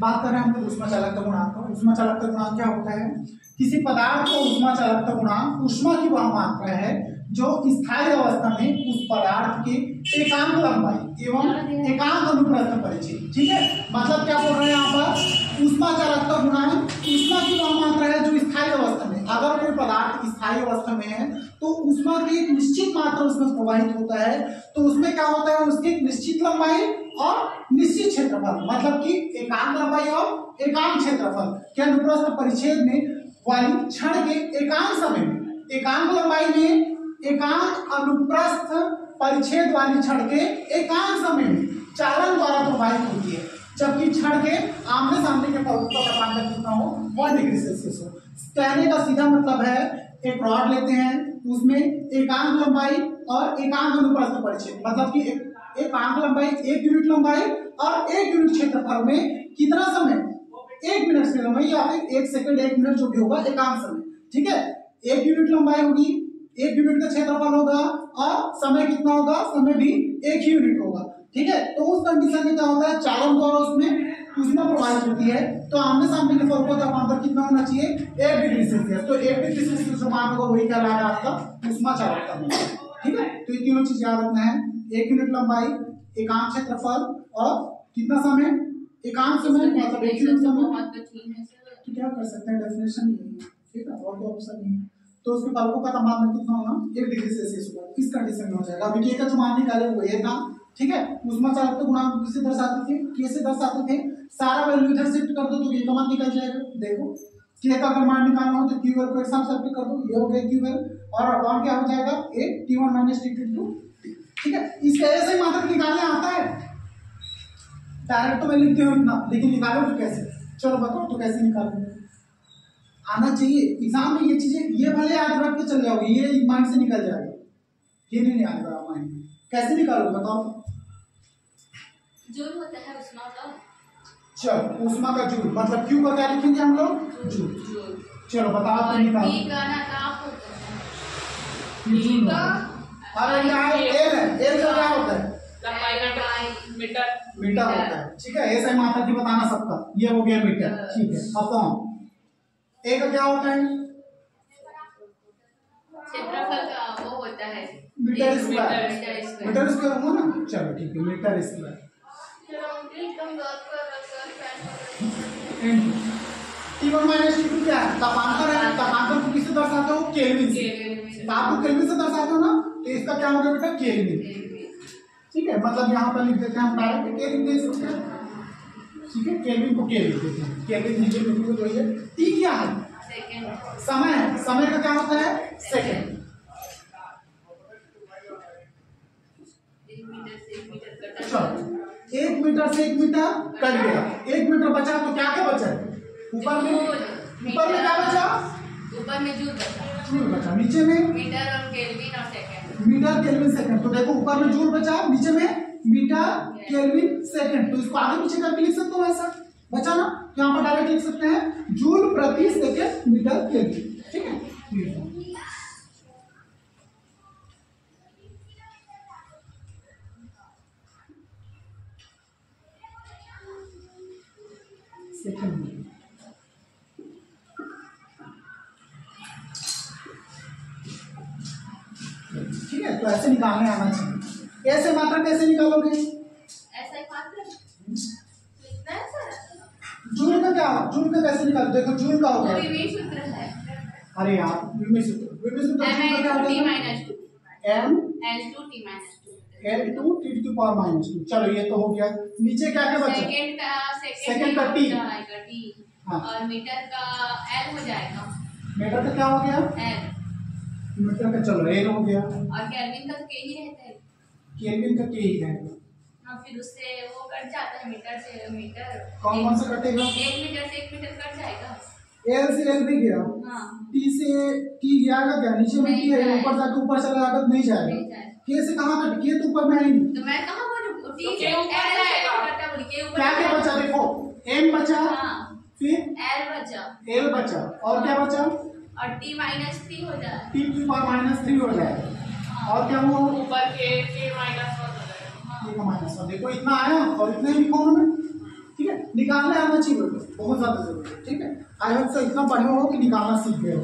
बात कर रहे हैं हम लोग उष्मा चालकता गुणांक का। उष्मा चालकता गुणांक क्या होता है? किसी पदार्थ का उष्मा चालकता गुणांक उष्मा की वह मात्रा है जो स्थायी अवस्था में उस पदार्थ की एकांक लंबाई एवं एकांक अनुप्रस्थ परिचय ठीक है? मतलब क्या बोल रहे हैं यहाँ पर? उष्मा चालकता गुणांक उष्मा की वह मात्रा है जो स्थायी अवस्था में। अगर कोई पदार्थ स्थायी अवस्था में है तो उष्मा की एक निश्चित मात्रा उसमें प्रवाहित होता है तो उसमें क्या होता है? उसकी निश्चित लंबाई और निश्चित क्षेत्रफल मतलब कि एकांक लंबाई और एकांक क्षेत्रफल। के अनुप्रस्थ परिच्छेद में वाली क्षण के एकांक समय में एकांक लंबाई में एकांक अनुप्रस्थ परिच्छेद वाली क्षण के एकांक समय में चालन द्वारा प्रभावित होती है। जबकि क्षण के आमने सामने के तापमान कितना हो वन डिग्री सेल्सियस हो। कहने का सीधा मतलब है, एक रॉड लेते हैं, उसमें एकांक लंबाई और एकांक अनुप्रस्थ परिच्छेद मतलब कि एक एकांक लंबाई, एक यूनिट लंबाई और एक यूनिट क्षेत्रफल में कितना समय? एक मिनट से लंबाई या फिर एक सेकंड, एक मिनट जो भी होगा एकांक समय। ठीक है? एक यूनिट लंबाई होगी, एक यूनिट का क्षेत्रफल होगा और समय कितना होगा? समय भी एक ही यूनिट होगा। ठीक है? तो उस कंडीशन में क्या होता है? चालन द्वारा उसमें उष्मा प्रवाहित होती है। तो आमने सामने के फल का तापमान कितना होना चाहिए? एक डिग्री सेल्सियस तो एक डिग्री सेल्सियस जो होगा, वही क्या रहा है आपका चालकता ठीक है? तो ये तीनों चीज़ याद रखना है। एक यूनिट लंबाई एकांक क्षेत्रफल और कितना समय? एकांक समय मतलब एक यूनिट समय तो क्या कर सकते हैं? डेफिनेशन ठीक है और कोई ऑप्शन नहीं है। तो उसके पलकों का तापमान कितना होगा? एक डिग्री सेल्सियस होगा। किस कंडीशन में हो जाएगा। अभी के का जो मान निकाले वो ये था। ठीक है? उष्मा चालकता गुणांक किसे दर्शाते थे। कैसे दर्शाते थे। सारा वैल्यू इधर शिफ्ट कर दो तो ये का मान निकल जाएगा। देखो के का अगर मान निकालना हो तो क्यू एल को एक साथ शिफ्ट कर दो। ये हो गया क्यू एल और अपॉन क्या हो जाएगा? A T one minus T two ठीक है? इसका ऐसे ही मात्र निकालने आता है। डायरेक्ट तो मैं लिखती हूँ इतना लेकिन निकालो तो कैसे? चलो बताओ तो कैसे निकालोगे आना चाहिए। एग्ज़ाम में ये चीज़ें ये भले याद रख के चल जाओगे ये माइंड से निकल जाएगा। ये नहीं आएगा माइंड कैसे निकालोगे बताओ? जूल होता है उष्मा का चलो उष्मा का जूल मतलब क्यू का क्या लिखेंगे हम लोग? जूल चलो बताओ तो निकालो। है है। अरे यहाँ एल है। एल का क्या होता है? मीटर। मीटर होता है। ठीक है ऐसा ही मात्रा की बताना सबका। ये हो गया मीटर। ठीक है अपॉन ए का क्या होता है? क्षेत्रफल का वो होता है। Metre square. Metre square. हुआ ना? चलो ठीक है metre square. T one minus T two क्या है? तापांतर है तापांतर को किससे दर्शाते हो? केल्विन से। तो आपको केल्विन से दर्शाते हो ना? तो इसका क्या हो? गया बेटा केल्विन ठीक है? मतलब यहाँ पर लिख देते हैं हम डायरेक्ट केल्विन दे सकते हैं ठीक है? केल्विन को केल्विन देते हैं। केल्विन नीचे लिखी हुई जो है टी क्या है? समय है। समय का क्या होता है? सेकंड एक मीटर से एक मीटर कटा चलो। एक मीटर से एक मीटर कट गया। एक मीटर बचा तो क्या क्या बचा? ऊपर में ऊपर में क्या बचा? ऊपर में जूल बचा। जूल बचा। नीचे में? मीटर और केल्विन और सेकंड मीटर केल्विन सेकंड तो देखो ऊपर में जूल बचा। नीचे में मीटर केल्विन सेकंड तो इसको आगे पीछे करके लिख सकते हो ऐसा? बचा ना? तो यहाँ पर डायरेक्ट लिख सकते हैं। जूल प्रति सेकंड मीटर केल्विन। ठीक है? ठीक है सेकंड ठीक है? तो ऐसे निकालने आना चाहिए। ऐसे मात्रा कैसे निकालोगे? ही है सर? जूल का क्या? जूल का कैसे निकालो? देखो जूल का हो। वो गया विवेक सूत्र है। अरे यार M L two T two L power minus two चलो ये तो हो गया। नीचे क्या क्या बचा? सेकंड का सेकंड का टी हाँ। और मीटर का एल हो जाएगा। मीटर का क्या हो गया? एल मीटर का चलो एल हो गया। और केल्विन का तो के ही रहता है। केल्विन का के ही है। हाँ फिर उससे वो कट जाता है मीटर से मीटर कौन कौन सा कटेगा? एक मीटर से एक मीटर कट जाएगा। एल से एल भी गया। हाँ। टी से टी जाएगा क्या? नीचे में टी है नहीं ऊपर जाके ऊपर चला जाएगा तो नहीं नहीं जाएगा। के से कहाँ कट? के तो ऊपर में है ही नहीं। तो मैं कहाँ बोलूँ टी के के ऊपर ऊपर जाएगा। कटा बोली के ऊपर क्या क्या बचा? देखो एम बचा हाँ। फिर एल बचा। एल बचा। और क्या बचा? और t माइनस थ्री हो जाए। टी की पावर माइनस थ्री हो जाए। और क्या हुआ? ऊपर के के माइनस वन हो जाएगा का माइनस वन देखो इतना आया और इतने भी लिखो में ठीक है? निकालना आना चाहिए। बहुत ज़्यादा ज़रूरी है। ठीक है? आई होप सो इतना पढ़े हो कि निकालना सीख गए हो।